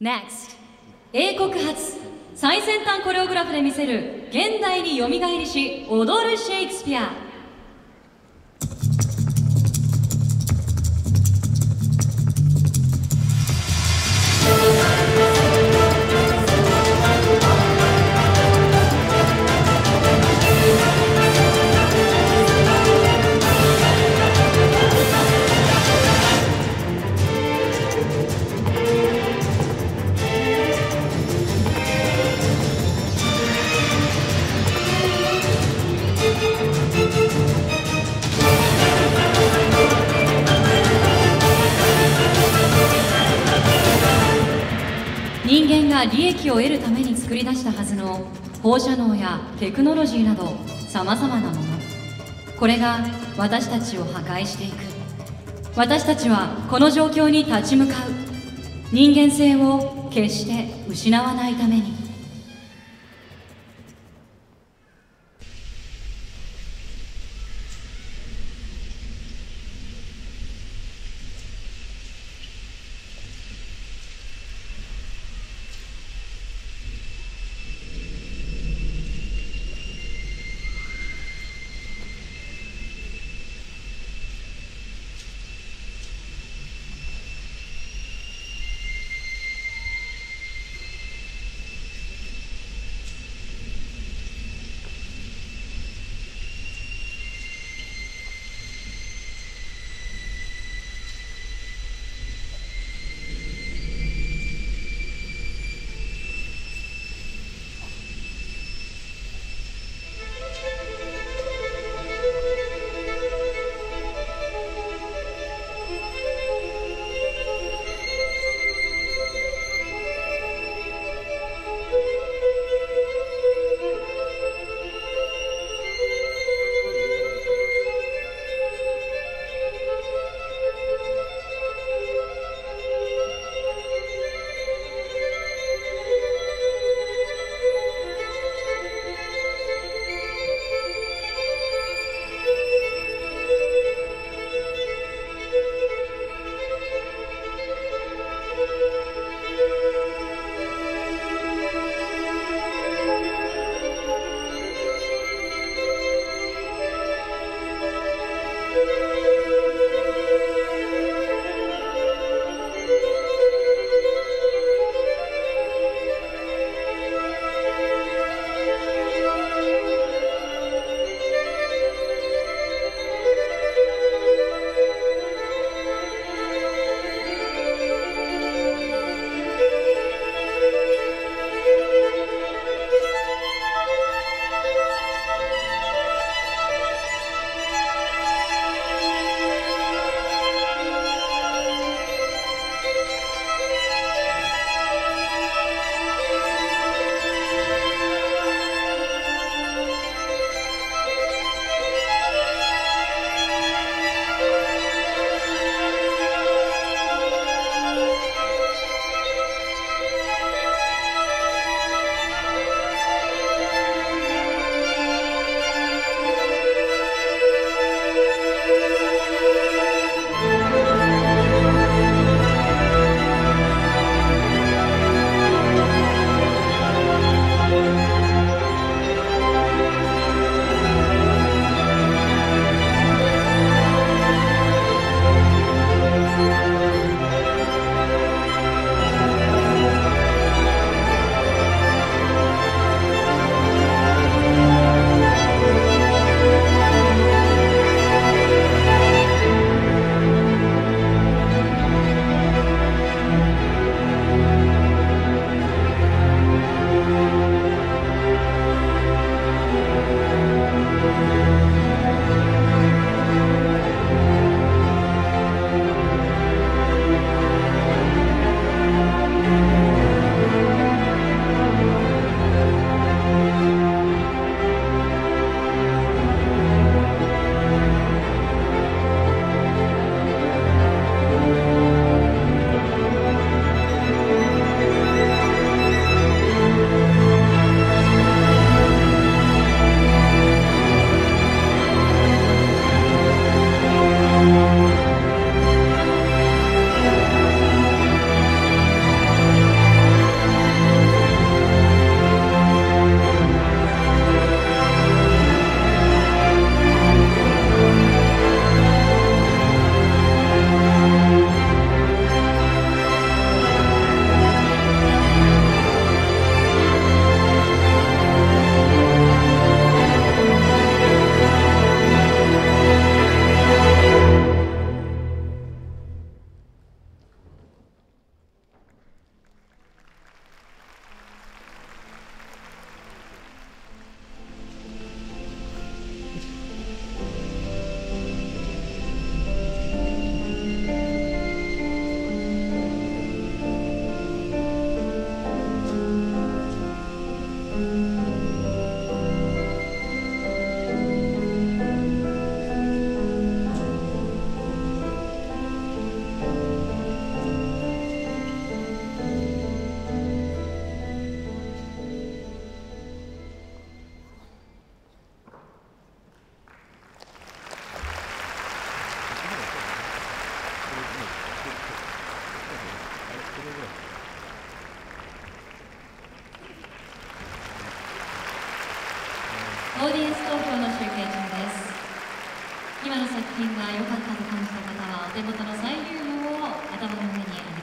NEXT. 英国発最先端コレオグラフで見せる現代によみがえりし踊るシェイクスピア。が利益を得るために作り出したはずの放射能やテクノロジーなどさまざまなもの。これが私たちを破壊していく。私たちはこの状況に立ち向かう。人間性を決して失わないために。品が良かったと感じた方はお手元のサインを頭の上に